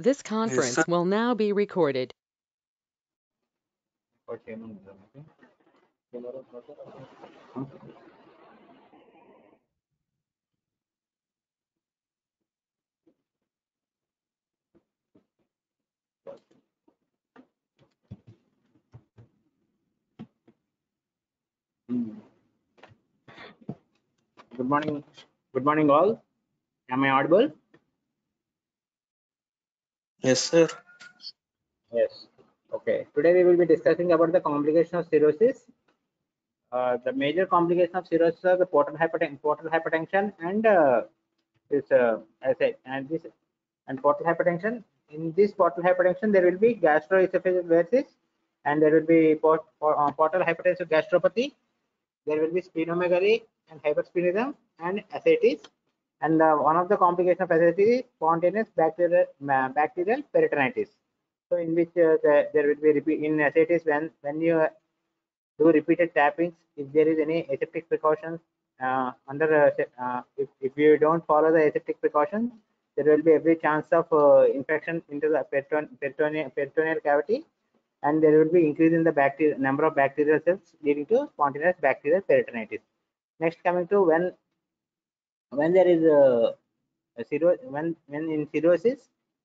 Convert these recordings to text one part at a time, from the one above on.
This conference will now be recorded. Good morning. Good morning, all. Am I audible? Yes, sir. Yes. Okay. Today we will be discussing about the complication of cirrhosis. Uh, the major complication of cirrhosis are the portal hypertension, portal hypertension, and uh, this uh, as I and this and portal hypertension. In this portal hypertension, there will be gastroesophageal and there will be port, uh, portal hypertensive gastropathy. There will be splenomegaly and hypersplenism and ascites. And uh, one of the complications of ascites is spontaneous bacterial bacterial peritonitis. So in which uh, the, there will be repeat in ascites when when you do repeated tappings, if there is any aseptic precautions uh, under uh, uh, if, if you don't follow the aseptic precautions, there will be every chance of uh, infection into the periton peritoneal, peritoneal cavity and there will be increase in the bacteria number of bacterial cells leading to spontaneous bacterial peritonitis. Next coming to when when there is a, a cirrhosis when when in cirrhosis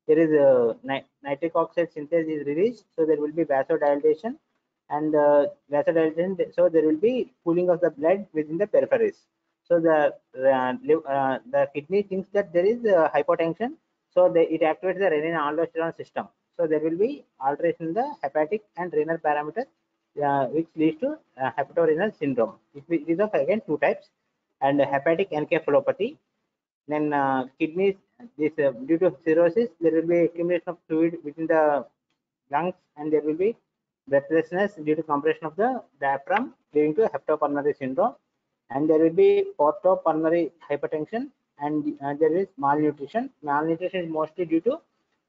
there is a nitric oxide synthase is released so there will be vasodilation and uh, vasodilation so there will be pooling of the blood within the peripheries. So the uh, uh, the kidney thinks that there is hypotension so they, it activates the renin aldosterone system. So there will be alteration in the hepatic and renal parameters uh, which leads to uh, hepatorenal syndrome. It, it is of again two types and hepatic encephalopathy. Then uh, kidneys this uh, due to cirrhosis there will be accumulation of fluid within the lungs and there will be breathlessness due to compression of the diaphragm leading to hepatopulmonary syndrome. And there will be portopulmonary hypertension and uh, there is malnutrition. Malnutrition is mostly due to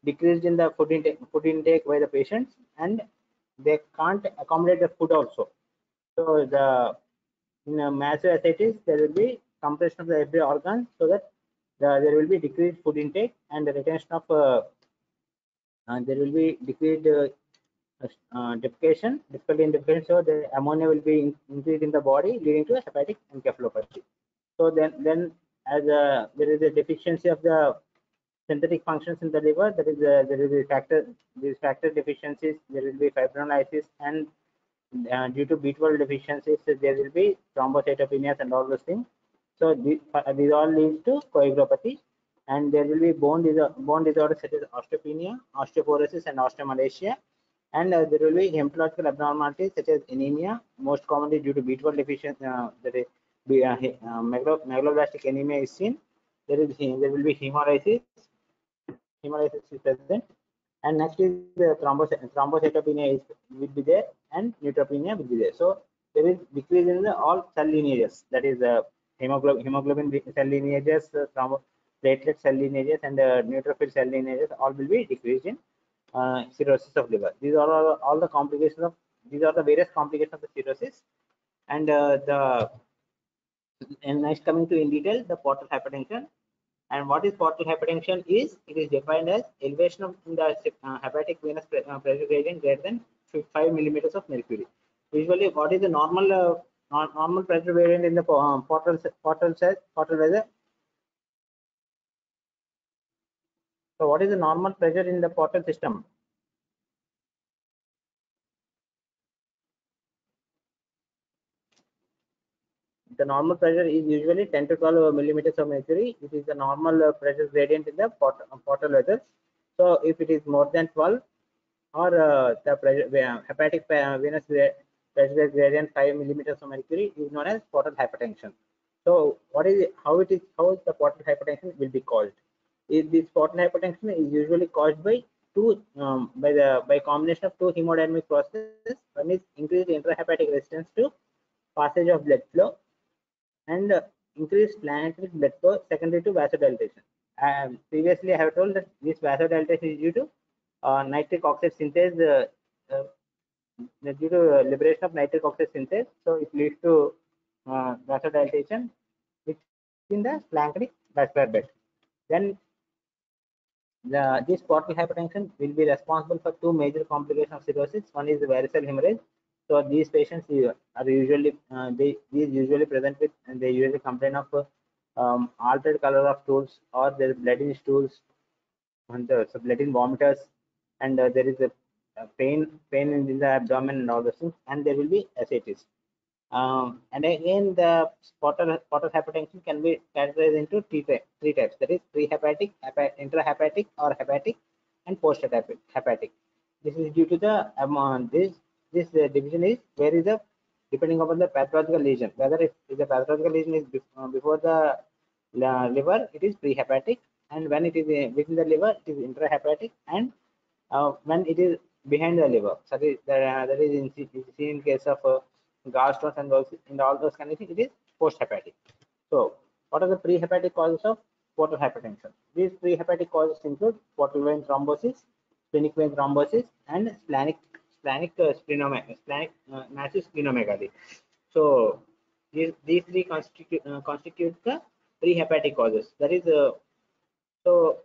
decreased in the food intake, food intake by the patients and they can't accommodate the food also. So the in a massive ascites there will be compression of the every organ so that the, there will be decreased food intake and the retention of uh, uh, there will be decreased uh, uh, defecation, difficulty in defecation, so the ammonia will be in, increased in the body, leading to hepatic encephalopathy. So then, then as a, there is a deficiency of the synthetic functions in the liver, there is a, there is a factor, these factor deficiencies, there will be fibrinolysis, and uh, due to B12 deficiencies, there will be thrombocytopenias and all those things. So these, uh, all leads to coagulopathy, and there will be bone, disorder, bone disorders such as osteopenia, osteoporosis, and osteomalacia and uh, there will be hematological abnormalities such as anemia, most commonly due to B12 deficiency, uh, that is, uh, uh, megaloblastic anemia is seen. There is there will be hemolysis, hemolysis is present, and next is the thrombocytopenia is will be there, and neutropenia will be there. So there is decrease in the all cell lineages, that is uh, hemoglobin, hemoglobin cell lineages, uh, platelet cell lineages, and uh, neutrophil cell lineages all will be decreased in uh, cirrhosis of liver. These are all, all the complications of these are the various complications of the cirrhosis, and uh, the and next coming to in detail the portal hypertension. And what is portal hypertension is it is defined as elevation of the uh, hepatic venous uh, pressure gradient greater than 5 millimeters of mercury. Usually, what is the normal uh, normal pressure gradient in the uh, portal portal cell portal vessel So what is the normal pressure in the portal system? The normal pressure is usually 10 to 12 millimeters of mercury. It is the normal uh, pressure gradient in the port uh, portal vessels. So if it is more than 12 or uh, the pressure, uh, hepatic venous pressure gradient 5 millimeters of mercury is known as portal hypertension. So what is it, how it is how is the portal hypertension will be caused? is this portal hypertension is usually caused by two um, by the by combination of two hemodynamic processes. One is increased intrahepatic resistance to passage of blood flow, and uh, increased splanchnic blood flow secondary to vasodilatation. Um, previously, I have told that this vasodilatation is due to uh, nitric oxide synthase uh, uh due to liberation of nitric oxide synthase. So it leads to uh, vasodilatation, which in the splanchnic vascular bed. Then the, this portal hypertension will be responsible for two major complications of cirrhosis. One is the varicose hemorrhage. So these patients uh, are usually uh, they these usually present with and they usually complain of uh, um, altered color of stools or there is blood in stools and uh, so blood in vomiters and uh, there is a, a pain pain in the abdomen and all those things and there will be ascites. Um, and again, the portal, portal hypertension can be categorized into three, three types. That is prehepatic, intrahepatic, or hepatic, and post-hepatic. This is due to the amount. This this uh, division is where is the depending upon the pathological lesion. Whether if, the pathological lesion is uh, before the liver, it is prehepatic, and when it is uh, within the liver, it is intrahepatic, and uh, when it is behind the liver. So that is, in, seen in case of gallstones and those in all those conditions it is post-hepatic. So what are the pre-hepatic causes of portal hypertension? These pre-hepatic causes include portal vein thrombosis, splenic vein thrombosis, and splenic splenic uh, splenomegaly, splenic uh, massive splenomegaly. So these these three constitute uh, constitute the pre-hepatic causes. That is uh, so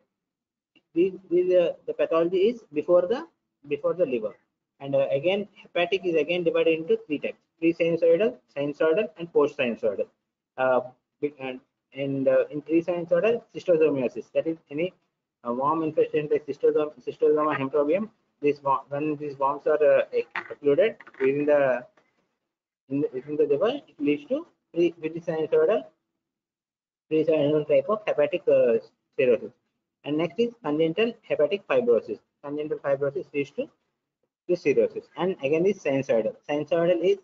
these, these uh, the pathology is before the before the liver and uh, again hepatic is again divided into three types pre-sinusoidal, sinusoidal, and post-sinusoidal. Uh, and, uh, in pre-sinusoidal, schistosomiasis, that is any uh, worm infestation by schistosoma, schistosoma when these bombs are uh, within the in the, within the liver, it leads to pre sinusoidal pre-sinusoidal type of hepatic uh, cirrhosis. And next is congenital hepatic fibrosis. Congenital fibrosis leads to cirrhosis. And again is sinusoidal. Sinusoidal is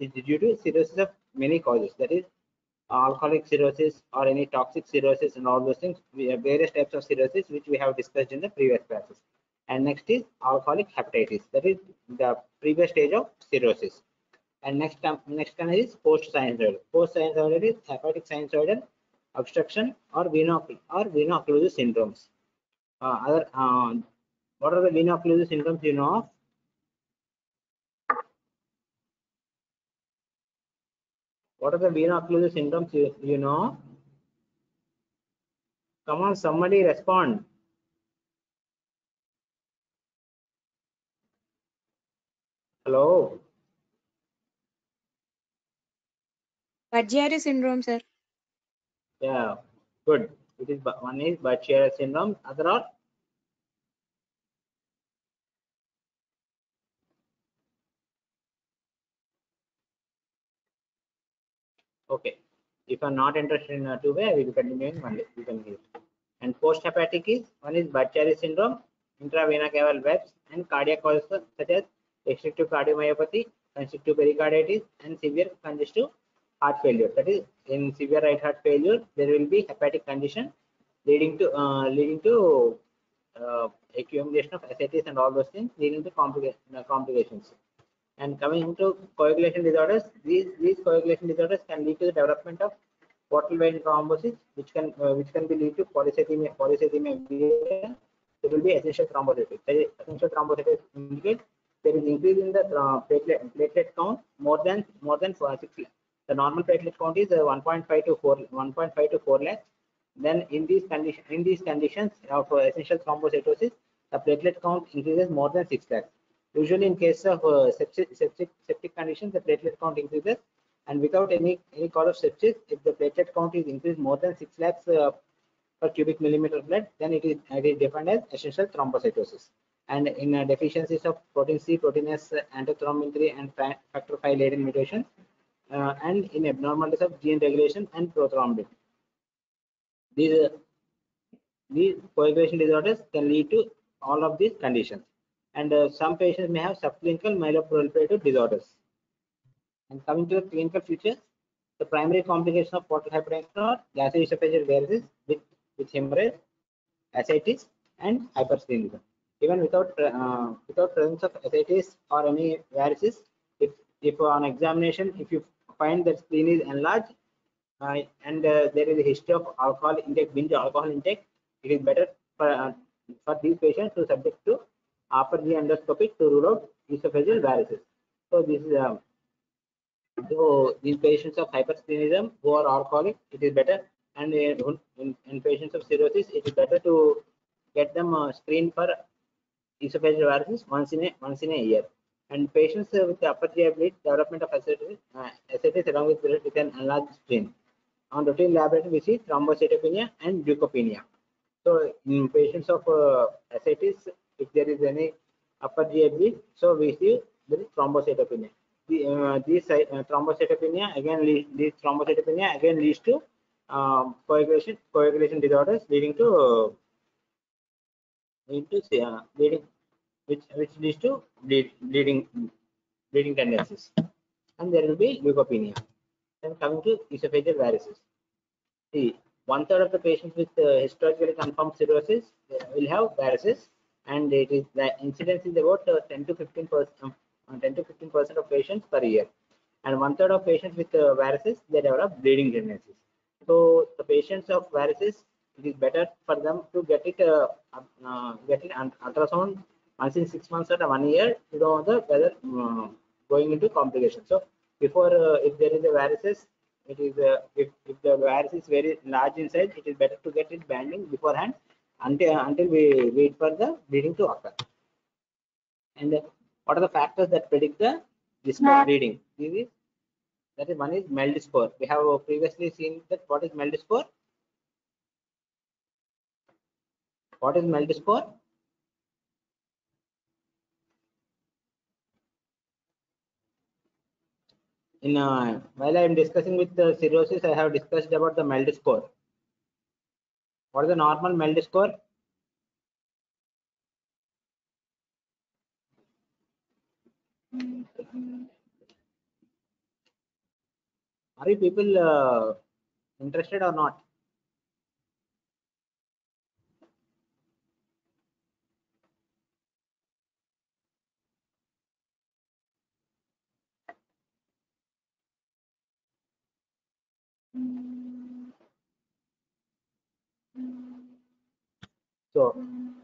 is due to cirrhosis of many causes. That is alcoholic cirrhosis or any toxic cirrhosis and all those things. We have various types of cirrhosis which we have discussed in the previous classes. And next is alcoholic hepatitis. That is the previous stage of cirrhosis. And next time next one is post-sinusoidal. Post-sinusoidal is hepatic sinusoidal obstruction or veno or veno-occlusive syndromes. Uh, other uh, what are the veno-occlusive syndromes you know of? What are the veno-occlusive symptoms you, you know? Come on, somebody respond. Hello. Budd-Chiari syndrome, sir. Yeah, good. It is one is Budd-Chiari syndrome. Other are Okay. If you are not interested in a two way, I will continue in one day. You can hear. And post hepatic is one is Budd-Chiari syndrome, intravena caval webs, and cardiac causes such as restrictive cardiomyopathy, constrictive pericarditis, and severe congestive heart failure. That is, in severe right heart failure, there will be hepatic condition leading to uh, leading to uh, accumulation of ascites and all those things, leading to complica uh, complications. And coming into coagulation disorders, these, these coagulation disorders can lead to the development of portal vein thrombosis, which can uh, which can be lead to polycythemia. Polycythemia. There will be essential thrombocytosis. Essential thrombocytosis indicates there is increase in the uh, platelet, platelet count more than more than six. The normal platelet count is uh, 1.5 to 4 1.5 to 4 lakhs. Then in these conditions in these conditions of uh, essential thrombocytosis, the platelet count increases more than 6 lakhs. Usually in case of uh, septic, septic, septic conditions, the platelet count increases and without any, any cause of sepsis, if the platelet count is increased more than 6 lakhs uh, per cubic millimeter blood, then it is, it is defined as essential thrombocytosis. And in uh, deficiencies of protein C, protein S, antithrombin 3 and factor V Leiden mutation, uh, and in abnormalities of gene regulation and prothrombin. These, uh, these coagulation disorders can lead to all of these conditions and uh, some patients may have subclinical myeloproliferative disorders. And coming to the clinical features, the primary complication of portal hypertension are gastroesophageal varices with, with hemorrhage, ascites, and hypersplenism. Even without uh, without presence of ascites or any varices, if if on examination, if you find that spleen is enlarged uh, and uh, there is a history of alcohol intake, binge alcohol intake, it is better for uh, for these patients to subject to upper G endoscopic to rule out esophageal varices. So this is um, so these patients of hypersplenism who are alcoholic, it is better, and in, in, in, patients of cirrhosis, it is better to get them uh, screened for esophageal varices once in a once in a year. And patients uh, with upper GI bleed, development of ascites, uh, ascites along with with an enlarged spleen. On routine laboratory, we see thrombocytopenia and leukopenia. So in patients of uh, ascites, if there is any upper GI bleed, so we see thrombocytopenia. The, uh, these uh, thrombocytopenia again lead, this thrombocytopenia again leads to um, coagulation coagulation disorders leading to uh, leading uh, bleeding which which leads to bleed, bleeding bleeding tendencies. And there will be leukopenia. Then coming to esophageal varices. See one third of the patients with uh, historically confirmed cirrhosis uh, will have varices and it is the incidence is about uh, 10 to 15 percent 10 to 15 percent of patients per year. And one third of patients with uh, varices they develop bleeding tendencies. So the patients of varices it is better for them to get it uh, uh, get it on ultrasound once in six months or one year to know the whether uh, going into complications? So before uh, if there is a varices it is uh, if, if the virus is very large in size it is better to get it banding beforehand until until we wait for the bleeding to occur. And what are the factors that predict the risk of bleeding? This is that is one is MELD score. We have previously seen that what is MELD score what is MELD score in uh, while I am discussing with the cirrhosis, I have discussed about the MELD score. What is the normal MELD score? Are you people uh, interested or not? So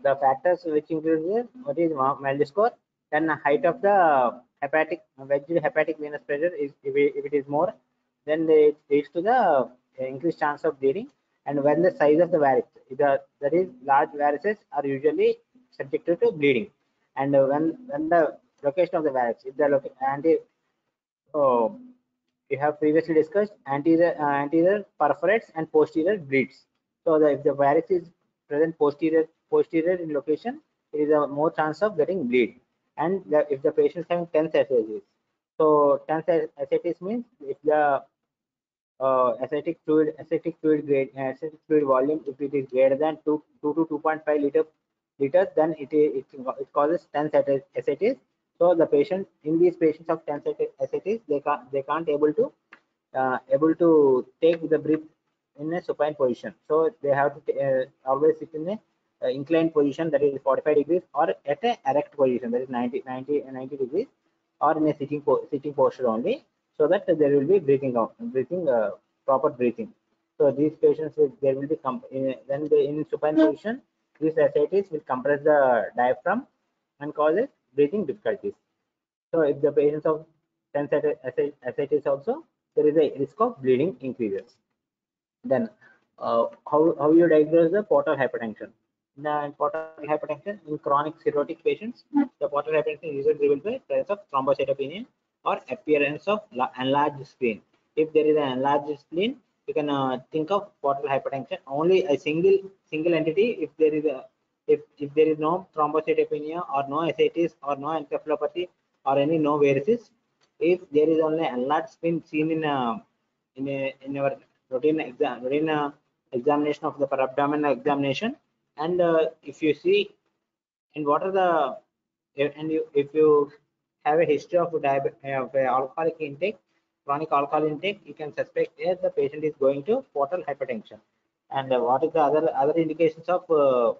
the factors which include here, what is MELD score? Then the height of the hepatic wedge hepatic venous pressure is if it, if it is more, then it leads to the uh, increased chance of bleeding. And when the size of the varix, that is large varices are usually subjected to bleeding. And when when the location of the varix, if the location anti, oh, we have previously discussed anterior uh, anterior perforates and posterior bleeds. So the, if the varix is present posterior posterior in location, there is a more chance of getting bleed. And the, if the patient is having tense ascites, so tense ascites means if the uh, fluid ascitic fluid grade ascitic fluid volume if it is greater than 2 2 to 2.5 liter liters then it it, it causes tense ascites so the patient in these patients of tense ascites they can't they can't able to uh, able to take the breath in a supine position. So they have to uh, always sit in a uh, inclined position that is 45 degrees or at a erect position that is 90 90 90 degrees or in a sitting po sitting posture only so that there will be breathing out breathing uh, proper breathing. So these patients will, there will be in, then they in supine position these ascites will compress the diaphragm and causes breathing difficulties. So if the patients of ascites also there is a risk of bleeding increases. Then uh, how, how you diagnose the portal hypertension? In portal hypertension in chronic cirrhotic patients the portal hypertension is usually driven by presence of thrombocytopenia or appearance of enlarged spleen. If there is an enlarged spleen you can uh, think of portal hypertension only a single single entity. If there is a if, if there is no thrombocytopenia or no ascites or no encephalopathy or any no varices if there is only enlarged spleen seen in a in a in our routine exam routine uh, examination of the abdominal examination and uh, if you see and what are the and you if you have a history of diabetes of alcoholic intake chronic alcohol intake you can suspect yes the patient is going to portal hypertension. And uh, what is the other other indications of uh,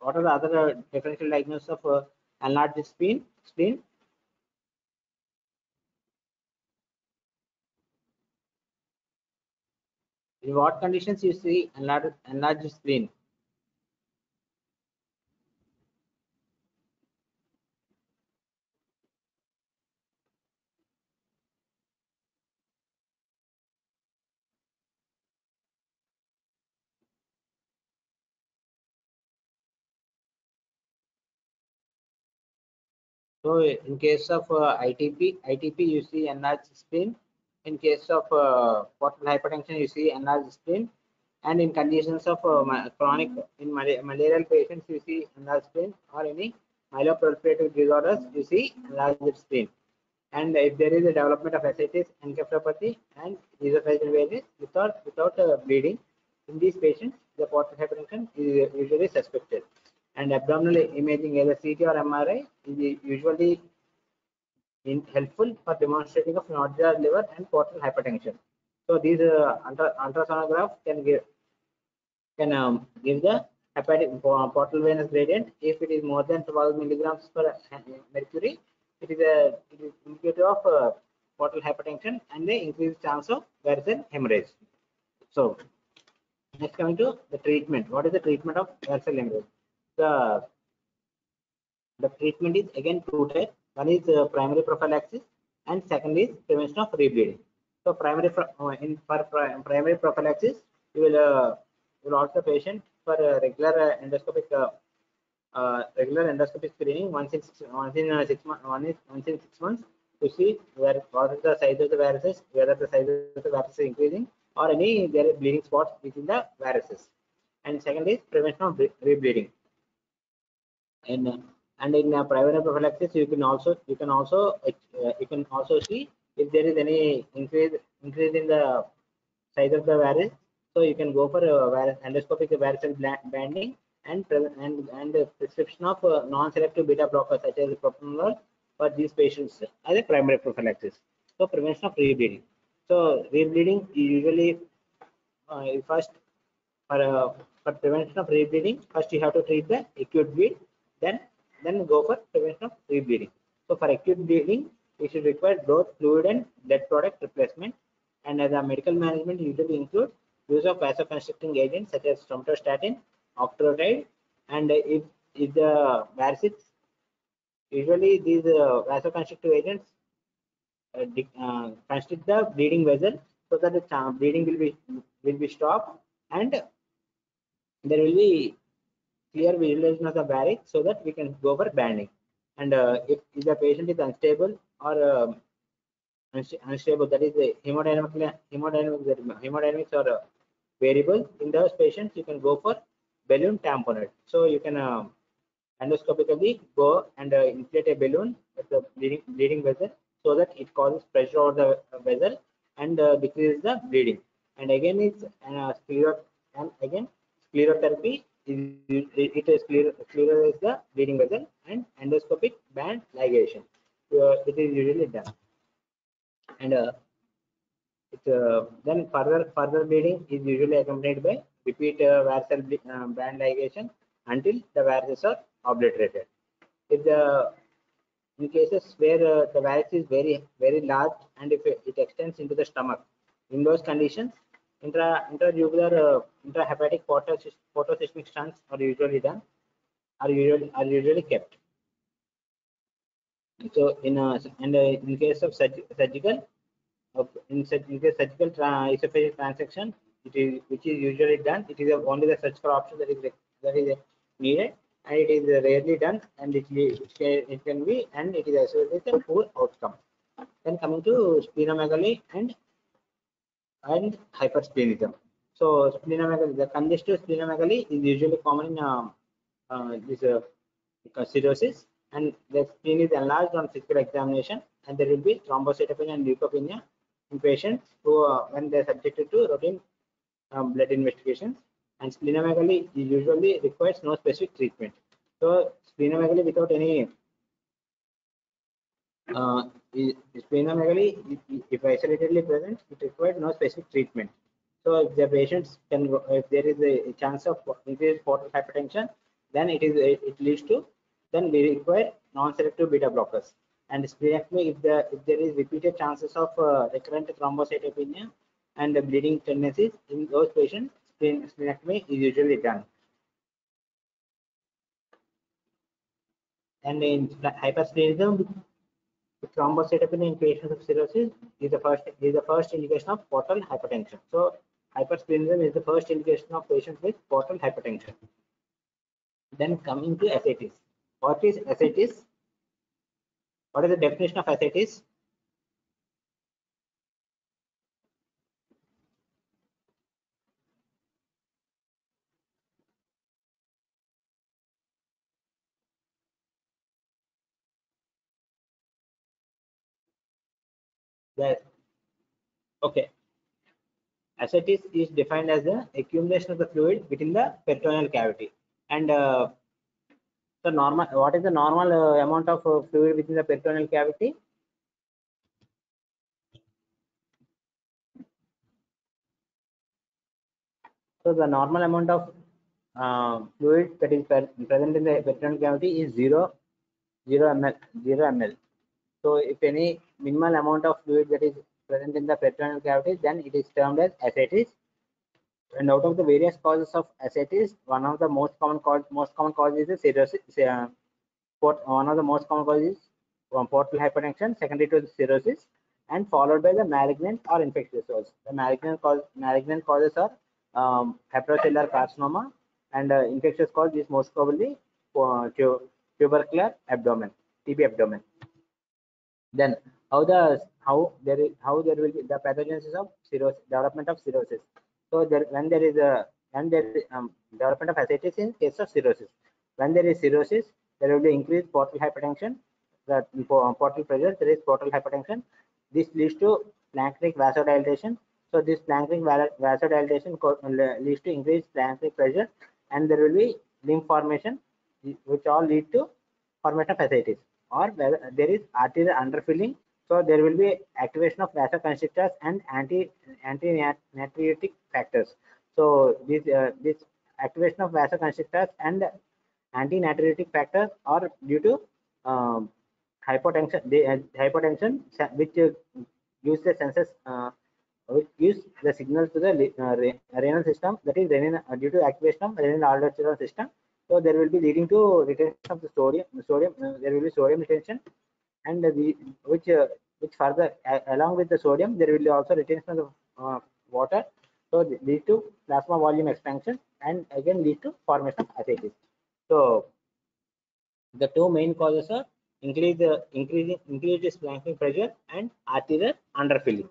what are the other uh, differential diagnosis of uh, enlarged spleen spleen? In what conditions you see enlarged, enlarged spleen So in case of uh, ITP, ITP you see enlarged spleen. In case of uh, portal hypertension, you see enlarged spleen. And in conditions of uh, chronic in mal- malarial patients, you see enlarged spleen or any myeloproliferative disorders, you see enlarged spleen. And if there is a development of ascites, encephalopathy, and esophageal varices without without uh, bleeding, in these patients, the portal hypertension is usually suspected. And abdominal imaging, either CT or MRI, is usually helpful for demonstrating of nodular liver and portal hypertension. So these uh, ultra, ultrasonograph can give can um, give the hepatic uh, portal venous gradient if it is more than 12 milligrams per uh, mercury. It is a it is indicator of uh, portal hypertension and the increased chance of varicose hemorrhage. So next coming to the treatment. What is the treatment of varicose hemorrhage? The the treatment is again two types. One is uh, primary prophylaxis and second is prevention of rebleeding. So primary uh, in for pri- primary prophylaxis, you will uh, you will ask the patient for regular uh, endoscopic uh, regular endoscopic screening once in six, once in six months once in six months to see where what is the size of the varices, whether the size of the varices is increasing or any there bleeding spots within the varices. And second is prevention of re- rebleeding. And and in uh, primary prophylaxis, you can also you can also uh, you can also see if there is any increase increase in the size of the varus. So you can go for a endoscopic varicose banding and and and the prescription of uh, non-selective beta blockers such as propranolol for these patients as a primary prophylaxis. So prevention of rebleeding. So rebleeding usually uh, first for uh, for prevention of rebleeding, first you have to treat the acute bleed, then then go for prevention of rebleeding. So for acute bleeding, we should require both fluid and blood product replacement. And as a medical management usually include use of vasoconstricting agents such as somatostatin, octreotide, and if if the varices, usually these uh, vasoconstrictive agents uh, uh, constrict the bleeding vessel so that the cha- bleeding will be will be stopped and there will be clear visualization of the varix so that we can go for banding. And uh, if, if the patient is unstable or um, unstable, that is the hemodynamic, hemodynamic, hemodynamics are uh, variable. In those patients, you can go for balloon tamponade. So you can um, endoscopically go and uh, inflate a balloon at the bleeding, bleeding vessel so that it causes pressure over the uh, vessel and uh, decreases the bleeding. And again, it's uh, sclero and again sclerotherapy it is clear as the bleeding vessel and endoscopic band ligation. Uh, it is usually done. And uh, it, uh, then further further bleeding is usually accompanied by repeat uh, uh, band ligation until the varices are obliterated. If the in cases where uh, the varix is very very large and if it extends into the stomach, in those conditions, intra intrajugular uh, intrahepatic portosys- portosystemic are usually done, are usually are usually kept. So in a, and uh, in case of surg- surgical, of in, in case surgical tra- esophageal transection, it is which is usually done. It is only the surgical option that is that is uh, needed, and it is rarely done, and it, it, can, it can be and it is associated with a poor outcome. Then coming to splenomegaly and and hypersplenism. So splenomegaly, the congestive splenomegaly is usually common in um, uh, this uh, cirrhosis, and the spleen is enlarged on physical examination, and there will be thrombocytopenia and leukopenia in patients who, uh, when they are subjected to routine um, blood investigations. And splenomegaly usually requires no specific treatment. So splenomegaly without any uh, splenomegaly, if- isolatedly present, it requires no specific treatment. So if the patients can, if there is a chance of increased portal hypertension, then it is it leads to then we require non-selective beta blockers. And splenectomy, if the if there is repeated chances of uh, recurrent thrombocytopenia and the bleeding tendencies in those patients, splenectomy is usually done. And in hypersplenism, thrombocytopenia in patients of cirrhosis is the first is the first indication of portal hypertension. So hypersplenism is the first indication of patients with portal hypertension. Then coming to ascites. What is ascites? What is the definition of ascites? That okay. Ascites is defined as the accumulation of the fluid within the peritoneal cavity. And uh, the normal, what is the normal uh, amount of uh, fluid within the peritoneal cavity? So the normal amount of uh, fluid that is present in the peritoneal cavity is 0, 0 ml, 0 ml. So if any minimal amount of fluid that is present in the peritoneal cavity, then it is termed as ascites. And out of the various causes of ascites, one of the most common cause, most common cause is the cirrhosis. Uh, one of the most common causes is um, portal hypertension, secondary to the cirrhosis, and followed by the malignant or infectious cause. The malignant cause, malignant causes are um, hepatocellular carcinoma, and uh, infectious cause is most probably uh, tubercular abdomen, TB abdomen. Then how the how there is how there will be the pathogenesis of cirrhosis, development of cirrhosis. So there when there is a when there is um, development of ascites in case of cirrhosis. When there is cirrhosis, there will be increased portal hypertension. The um, po- um, portal pressure, there is portal hypertension. This leads to splanchnic vasodilatation. So this va- vasodilatation um, leads to increased splanchnic pressure, and there will be lymph formation, which all lead to formation of ascites. Or there is arterial underfilling so there will be activation of vasoconstrictors and anti anti natriuretic factors. So this uh, this activation of vasoconstrictors and anti natriuretic factors are due to um, hypotension. The uh, hypotension which uh, the senses uh, which gives the signal to the uh, re- renal system that is uh, due to activation of renal aldosterone system. So there will be leading to retention of the sodium. Sodium uh, there will be sodium retention and the which uh, which further along with the sodium there will be also retention of uh, water. So lead to plasma volume expansion and again lead to formation of ascites. So the two main causes are increase the increasing increased splanchnic pressure and arterial underfilling.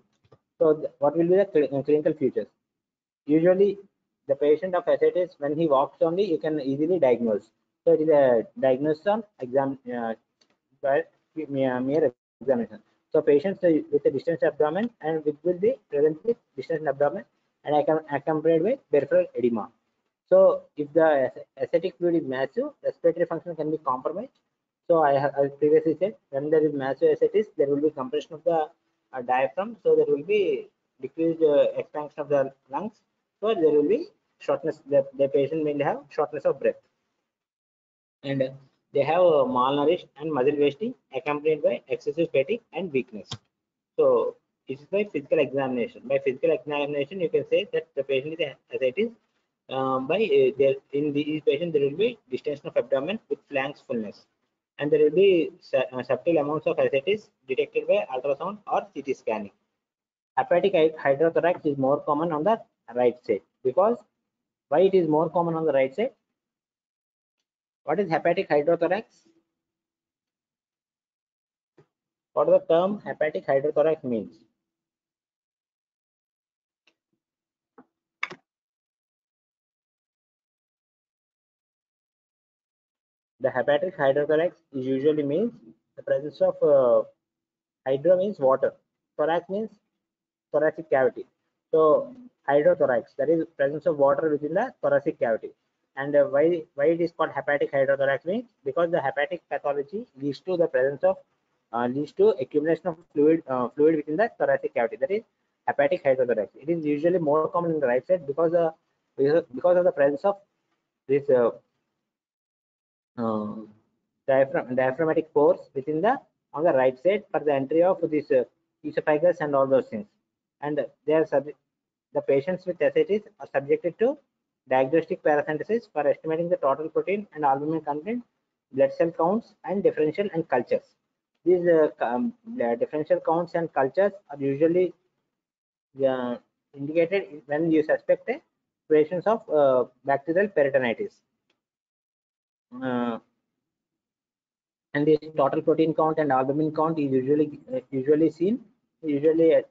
So th- what will be the cl- uh, clinical features? Usually the patient of ascites when he walks only you can easily diagnose. So it is a diagnosis on exam uh, mere examination. So patients uh, with a distance abdomen and which will be present with distance abdomen and accom- accompanied with peripheral edema. So if the ascitic fluid is massive, respiratory function can be compromised. So I have I previously said when there is massive ascites, there will be compression of the uh, diaphragm. So there will be decreased uh, expansion of the lungs. So there will be shortness. The, the patient may have shortness of breath and uh, they have malnourished and muscle wasting accompanied by excessive fatigue and weakness. So this is by physical examination. By physical examination, you can say that the patient is ascites. Um, by uh, there in these patients there will be distension of abdomen with flanks fullness, and there will be su- uh, subtle amounts of ascites detected by ultrasound or CT scanning. Hepatic hydrothorax is more common on the right side because why it is more common on the right side? What is hepatic hydrothorax? What the term hepatic hydrothorax means? The hepatic hydrothorax usually means the presence of uh, hydro means water, thorax means thoracic cavity. So hydrothorax that is presence of water within the thoracic cavity. And uh, why why it is called hepatic hydrothorax because the hepatic pathology leads to the presence of uh, leads to accumulation of fluid uh, fluid within the thoracic cavity. That is hepatic hydrothorax. It is usually more common in the right side because uh, because of the presence of this uh, uh, diaphragm, diaphragmatic pores within the on the right side for the entry of this uh, esophagus and all those things. And they are the patients with ascites are subjected to diagnostic paracentesis for estimating the total protein and albumin content, blood cell counts, and differential and cultures. These uh, um, the differential counts and cultures are usually uh, indicated when you suspect a presence of uh, bacterial peritonitis. Uh, and the total protein count and albumin count is usually uh, usually seen usually uh,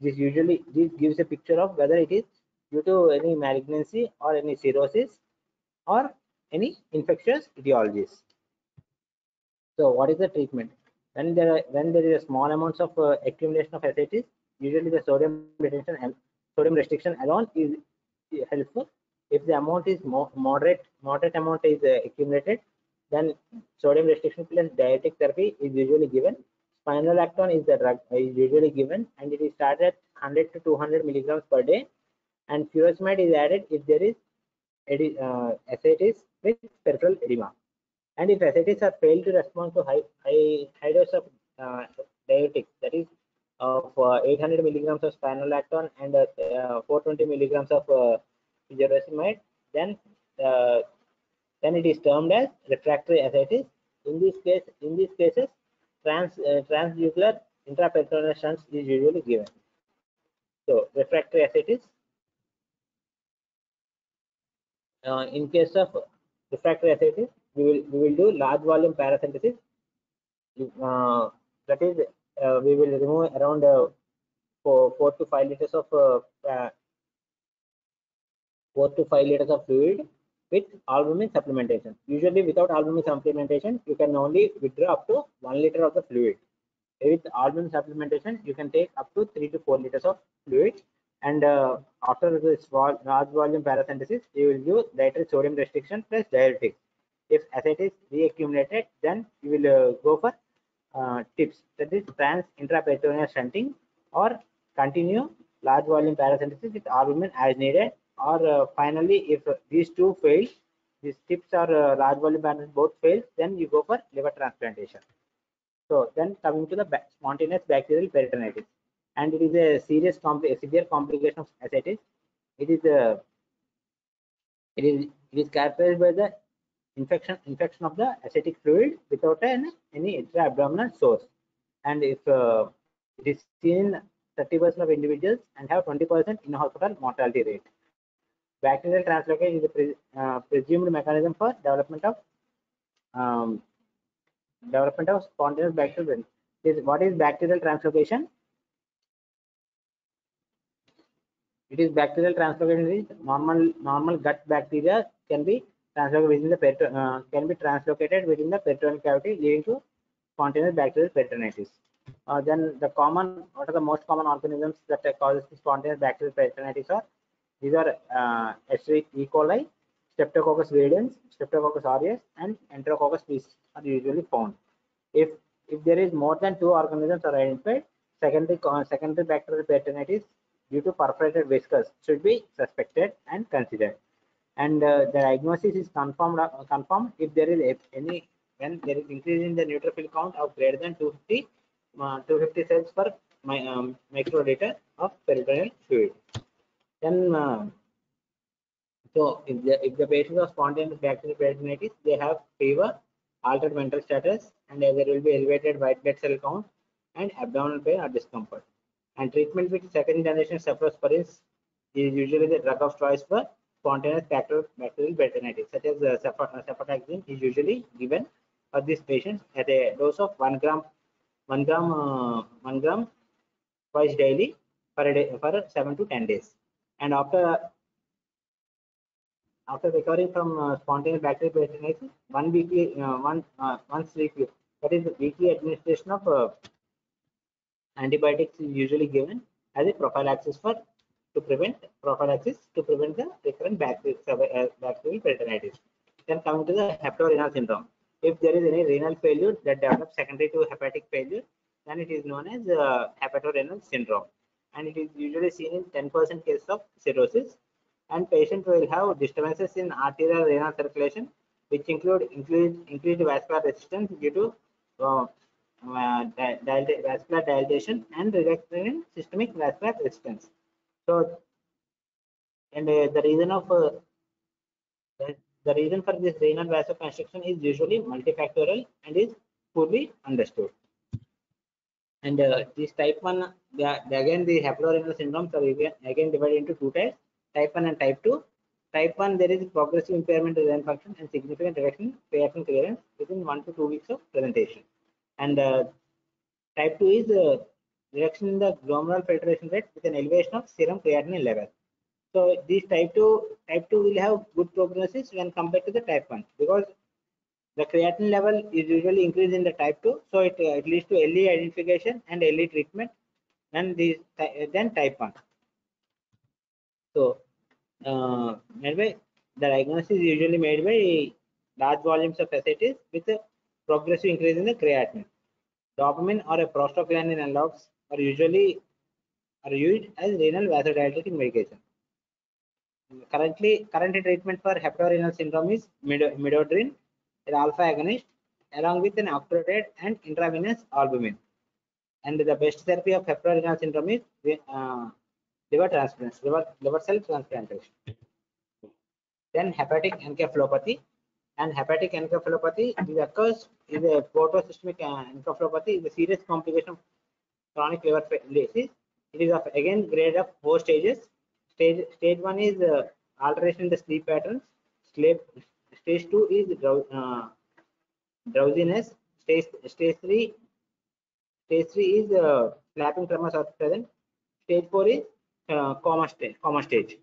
this usually this gives a picture of whether it is due to any malignancy or any cirrhosis or any infectious etiologies so what is the treatment? When there are, when there is a small amounts of uh, accumulation of ascites usually the sodium retention and sodium restriction alone is helpful. If the amount is mo moderate moderate amount is uh, accumulated then sodium restriction plus dietic therapy is usually given. Spironolactone is the drug is usually given and it is started at 100 to 200 milligrams per day and furosemide is added if there is uh, ascites with peripheral edema. And if ascites are failed to respond to high high, dose of uh, that is of uh, 800 milligrams of spironolactone and uh, 420 milligrams of uh, furosemide then uh, then it is termed as refractory ascites. In this case in these cases trans uh, transjugular intraperitoneal shunts is usually given. So refractory ascites uh, in case of refractory ascites we will we will do large volume paracentesis uh, that is uh, we will remove around uh, four, four to five liters of uh, four to five liters of fluid with albumin supplementation. Usually without albumin supplementation, you can only withdraw up to one liter of the fluid. With albumin supplementation, you can take up to three to four liters of fluid. And uh, after this large volume paracentesis, you will use dietary sodium restriction plus diuretic. If acid ascites reaccumulated, then you will uh, go for uh, TIPS. That is trans intraperitoneal shunting or continue large volume paracentesis with albumin as needed. Or uh, finally if these two fail these TIPS or uh, large volume paracentesis both fail then you go for liver transplantation. So then coming to the spontaneous bacterial peritonitis and it is a serious compli- severe complication of ascites it is a it is it is characterized by the infection infection of the ascitic fluid without an, any intra-abdominal source. And if uh, it is seen in 30% of individuals and have 20% in hospital mortality rate. Bacterial translocation is a pre, uh, presumed mechanism for development of um, development of spontaneous bacterial is what is bacterial translocation it is bacterial translocation is normal normal gut bacteria can be translocated within the uh, can be translocated within the peritoneal cavity leading to spontaneous bacterial peritonitis uh, then the common what are the most common organisms that uh, causes spontaneous bacterial peritonitis are these are uh, E. coli, Streptococcus viridans, Streptococcus aureus, and Enterococcus species are usually found. If if there is more than two organisms are identified, secondary secondary bacterial peritonitis due to perforated viscus should be suspected and considered. And uh, the diagnosis is confirmed uh, confirmed if there is any when there is increase in the neutrophil count of greater than 250 uh, 250 cells per my, um, microliter of peritoneal fluid then uh, so if the if the patient of spontaneous bacterial peritonitis they have fever altered mental status and there will be elevated white blood cell count and abdominal pain or discomfort and treatment with second generation cephalosporins is usually the drug of choice for spontaneous bacterial peritonitis such as uh, uh, cefotaxime is usually given for these patients at a dose of 1 gram 1 gram uh, 1 gram twice daily for a day for 7 to 10 days. And after after recovering from uh, spontaneous bacterial peritonitis, one weekly, uh, one uh, once weekly, that is weekly administration of uh, antibiotics is usually given as a prophylaxis for to prevent prophylaxis to prevent the recurrent bacterial uh, bacterial peritonitis. Then coming to the hepatorenal syndrome, if there is any renal failure that develops secondary to hepatic failure, then it is known as uh, hepatorenal syndrome, and it is usually seen in 10% cases of cirrhosis. And patient will have disturbances in arterial renal circulation, which include increased, increased vascular resistance due to uh, uh, di- dilata- vascular dilatation and reduction in systemic vascular resistance. So, and uh, the reason of uh, the, reason for this renal vasoconstriction is usually multifactorial and is poorly understood. And uh, this type 1, the, the- again, the hepatorenal syndromes are again, again divided into two types, type 1 and type 2. Type 1, there is progressive impairment of renal function and significant reduction in creatine clearance within one to two weeks of presentation. And uh, type 2 is uh, reduction in the glomerular filtration rate with an elevation of serum creatinine level. So this type 2, type 2 will have good prognosis when compared to the type 1 because the creatinine level is usually increased in the type 2. So it, uh, it leads to early identification and early treatment and these, then type 1. So uh, by the diagnosis is usually made by large volumes of ascites with a progressive increase in the creatinine. Dopamine or a prostaglandin analogs are usually are used as renal vasodilating medication. Currently, current treatment for hepatorenal syndrome is midodrine, an alpha agonist, along with an octreotide and intravenous albumin. And the best therapy of hepatorenal syndrome is uh, liver transplant, liver, liver cell transplantation. Then hepatic encephalopathy. And hepatic encephalopathy is occurs is a portosystemic uh, encephalopathy is a serious complication of chronic liver disease. It is of again grade of four stages. Stage stage one is uh, alteration in the sleep patterns. Sleep stage two is drow, uh, drowsiness. Stage stage three stage three is uh, tremors are present. Stage four is uh, coma stage coma stage,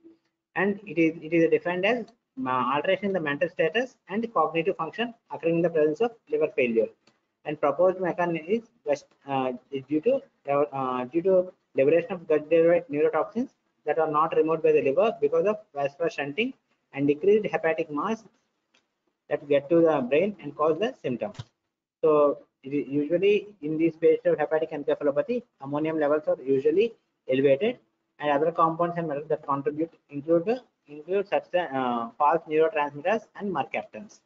and it is it is defined as alteration in the mental status and cognitive function occurring in the presence of liver failure. And proposed mechanism is, uh, is due to uh, due to liberation of gut-derived neurotoxins that are not removed by the liver because of vascular shunting and decreased hepatic mass that get to the brain and cause the symptoms. So usually in this patient of hepatic encephalopathy, ammonium levels are usually elevated and other compounds and metals that contribute include include such uh, false neurotransmitters and mercaptans.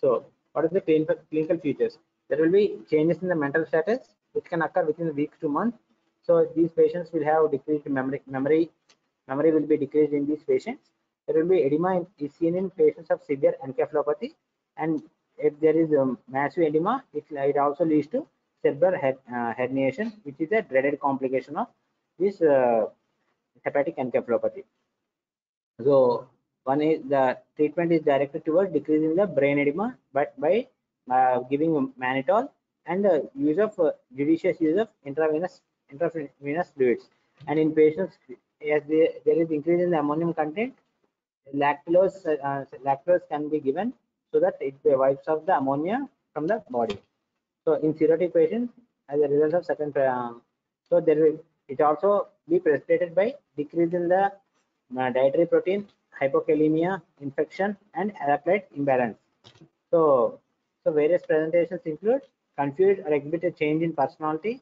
So what are the clinical, clinical features? There will be changes in the mental status which can occur within weeks to months. So these patients will have decreased memory, memory, memory will be decreased in these patients. There will be edema is seen in patients of severe encephalopathy and if there is a massive edema, it, it also leads to cerebral her, uh, herniation, which is a dreaded complication of this uh, hepatic encephalopathy. So one is the treatment is directed towards decreasing the brain edema, but by uh, giving mannitol and uh, use of uh, judicious use of intravenous intravenous fluids. And in patients, as there is increase in the ammonium content, lactulose uh, lactose can be given so that it wipes off the ammonia from the body. So in cirrhotic patients, as a result of certain, uh, so there will it also be precipitated by decrease in the dietary protein, hypokalemia, infection, and electrolyte imbalance. So, so various presentations include confused or exhibit a change in personality.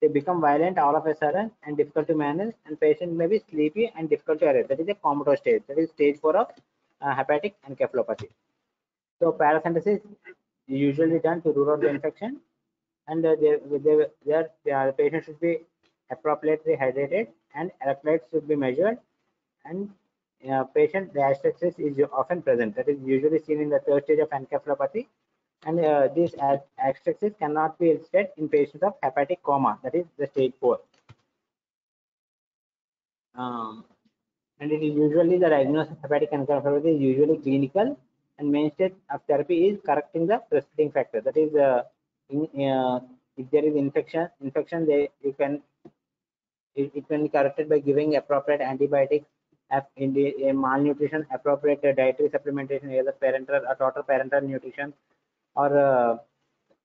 They become violent all of a sudden and difficult to manage, and patient may be sleepy and difficult to arrest. That is a comatose stage. That is stage four of uh, hepatic encephalopathy. So paracentesis is usually done to rule out the infection, and uh, they, they, they are, the patient should be appropriately hydrated and electrolytes should be measured and uh, patient asterixis is often present. That is usually seen in the third stage of encephalopathy. And uh, this asterixis cannot be elicited in patients of hepatic coma. That is the stage 4 um, and it is usually the diagnosis of hepatic encephalopathy is usually clinical. And mainstay of therapy is correcting the precipitating factor. That is uh, in, uh, if there is infection infection they you can it, it can be corrected by giving appropriate antibiotics the malnutrition appropriate dietary supplementation either parenteral or total parenteral nutrition or uh,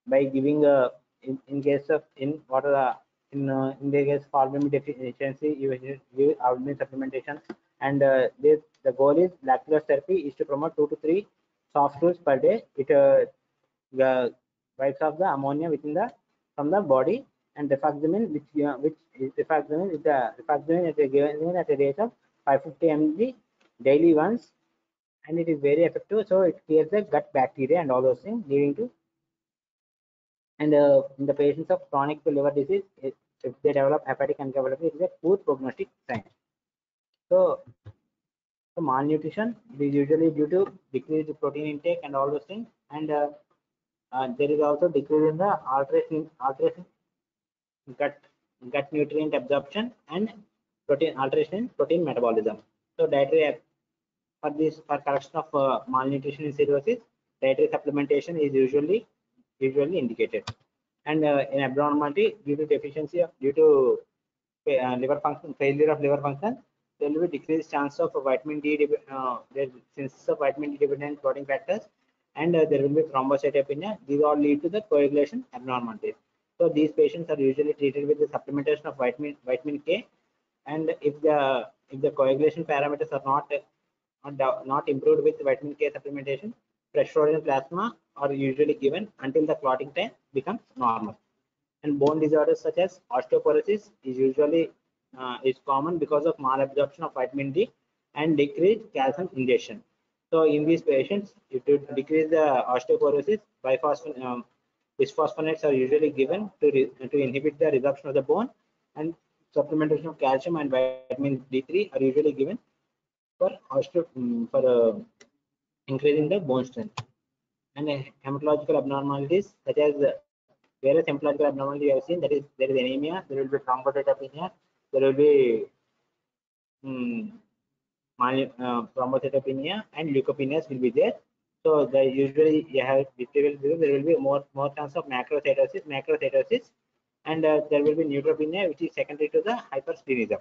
by giving uh, in, in case of in what are the in uh, in the case albumin deficiency you give albumin supplementation and uh, this the goal is lactulose therapy is to promote two to three soft fluids per day. It uh, wipes off the ammonia within the from the body and rifaximin which uh, which is rifaximin is the rifaximin a given at a rate of 550 mg daily once and it is very effective so it clears the gut bacteria and all those things leading to and uh, in the patients of chronic liver disease it, if they develop hepatic encephalopathy it is a poor prognostic sign. So, so malnutrition is usually due to decreased protein intake and all those things and uh, uh, there is also decrease in the alteration alteration gut gut nutrient absorption and protein alteration in protein metabolism. So dietary for this for correction of uh, malnutrition in cirrhosis, dietary supplementation is usually usually indicated. And uh, in abnormality due to deficiency of due to uh, liver function failure of liver function, there will be decreased chance of vitamin D uh, there synthesis of vitamin D dependent clotting factors, and uh, there will be thrombocytopenia. These all lead to the coagulation abnormalities. So these patients are usually treated with the supplementation of vitamin vitamin K, and if the if the coagulation parameters are not not, not improved with vitamin K supplementation, fresh frozen plasma are usually given until the clotting time becomes normal. And bone disorders such as osteoporosis is usually uh, is common because of malabsorption of vitamin D and decreased calcium ingestion. So in these patients, if to decrease the osteoporosis, um, bisphosphonates are usually given to to inhibit the resorption of the bone, and supplementation of calcium and vitamin D3 are usually given for um, for uh, increasing the bone strength. And uh, hematological abnormalities such as uh, various hematological abnormalities we have seen that is there is anemia, there will be thrombocytopenia, there will be um, uh, thrombocytopenia and leukopenias will be there. So the usually you have there will be more more chance of macrocytosis, macrocytosis, and uh, there will be neutropenia, which is secondary to the hypersplenism.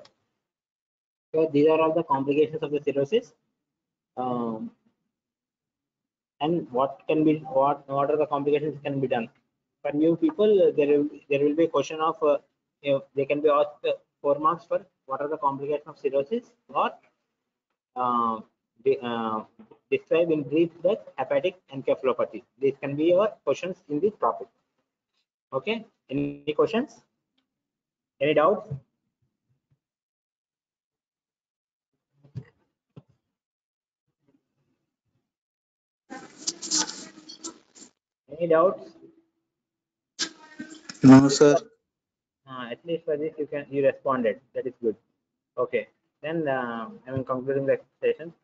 So these are all the complications of the cirrhosis. Um, and what can be what what are the complications can be done for new people uh, there will there will be a question of uh, you know, they can be asked uh, four marks for what are the complications of cirrhosis or the, uh, describe in brief the hepatic encephalopathy these can be your questions in this topic okay any questions? Any doubts? Any doubts? No, sir. Uh, at least for this you can you responded. That is good. Okay. Then uh, i'm concluding the session